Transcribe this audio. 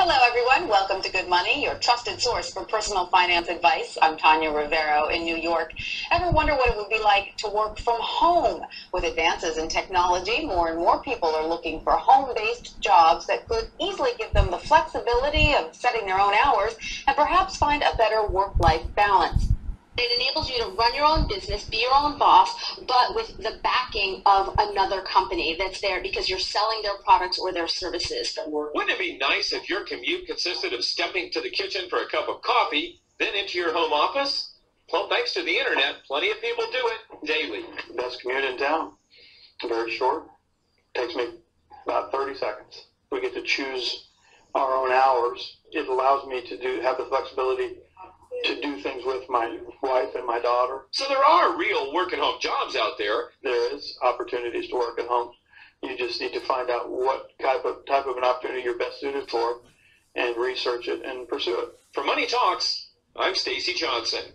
Hello, everyone. Welcome to Good Money, your trusted source for personal finance advice. I'm Tanya Rivero in New York. Ever wonder what it would be like to work from home? With advances in technology, more and more people are looking for home-based jobs that could easily give them the flexibility of setting their own hours and perhaps find a better work-life balance. It enables you to run your own business, be your own boss, but with the backing of another company that's there because you're selling their products or their services. Wouldn't it be nice if your commute consisted of stepping to the kitchen for a cup of coffee, then into your home office? Well, thanks to the internet, plenty of people do it daily. Best commute in town. Very short. Takes me about 30 seconds. We get to choose our own hours. It allows me to do have the flexibility to do things with my wife and my daughter. So there are real work at home jobs out there. There is opportunities to work at home. You just need to find out what type of type of an opportunity you're best suited for and research it and pursue it. For Money Talks, I'm Stacy Johnson.